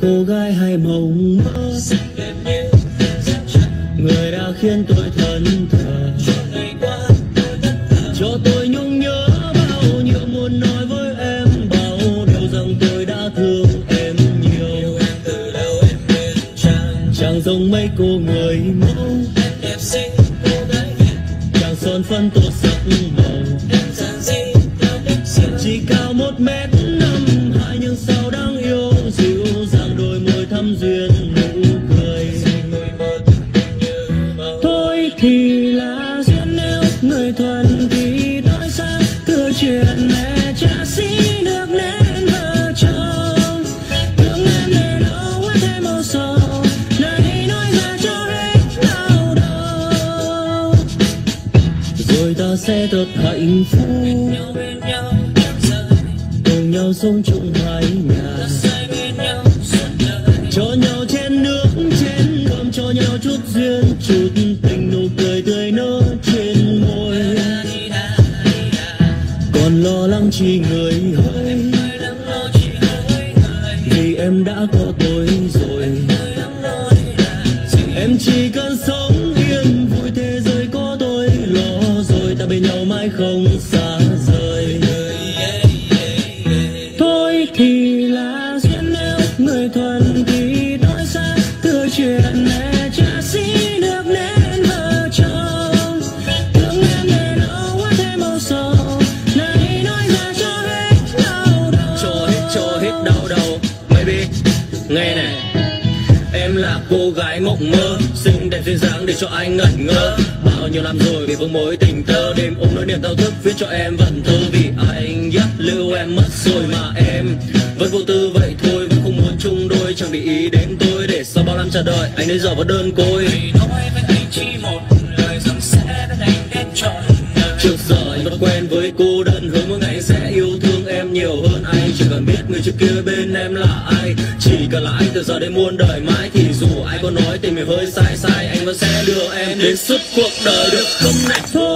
cô gái hay mộng mơ. Người đã khiến tôi thân thờ. Cho tôi nhung nhớ bao nhiêu muốn nói với em, bao điều rằng tôi đã thương em nhiều. Chẳng giống mấy cô người mẫu. Chẳng son phấn tô sắc màu. Chỉ cao một mét thì là duyên nếu người thuần thì đôi sao cứ chuyện mẹ cha xí được nên vợ chồng. Thương em để đâu quá thêm màu sầu này nói ra cho hết đau đầu. Rồi ta sẽ thật hạnh phúc. Cùng nhau sống chung mái nhà. Cho nhau chén nước chén cơm cho nhau chút duyên chung chi người hỡi. Vì em đã có tôi rồi. Em chỉ cần sống yên, vui thế giới có tôi lo rồi. Ta bên nhau mãi không xa rời. Thôi thì là duyên nếu người thuần thì nói sao cứ chuyện này baby nghe này Em là cô gái mộng mơ Xinh đẹp duyên dáng để cho anh ngẩn ngơ. Bao nhiêu năm rồi vì vương mối tình tơ Đêm ôm nỗi niềm đau thức viết cho em vần thơ. Vì anh dắt lưu em mất rồi mà em Vẫn vô tư vậy thôi Vẫn không muốn chung đôi. Chẳng để ý đến tôi Để sau bao năm chờ đợi Anh ấy giờ vào đơn côi. Nói với anh chỉ một lời rằng sẽ bên anh đến trọn đời. Trước giờ anh vẫn quen với cô đơn chỉ cần biết người trước kia bên em là ai. Chỉ cần là anh từ giờ đến muôn đời mãi, Thì dù ai có nói tình mình hơi sai sai, Anh vẫn sẽ đưa em đến suốt cuộc đời được không này? Thôi.